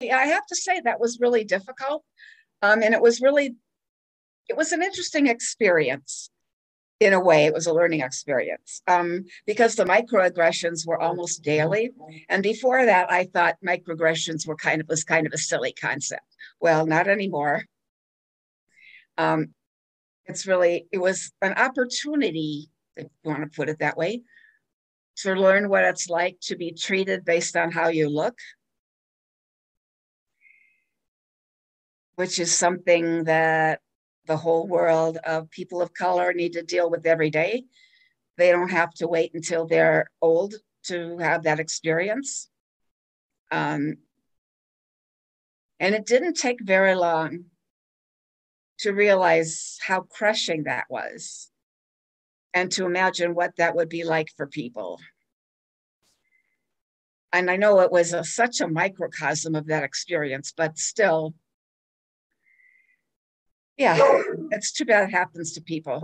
Yeah, I have to say that was really difficult. Um, and it was really, it was an interesting experience in a way. It was a learning experience um, because the microaggressions were almost daily. And before that, I thought microaggressions were kind of was kind of a silly concept. Well, not anymore. Um, it's really, it was an opportunity, if you want to put it that way, to learn what it's like to be treated based on how you look which is something that the whole world of people of color need to deal with every day. They don't have to wait until they're old to have that experience. Um, and it didn't take very long to realize how crushing that was and to imagine what that would be like for people. And I know it was a, such a microcosm of that experience, but still, yeah, it's too bad it happens to people.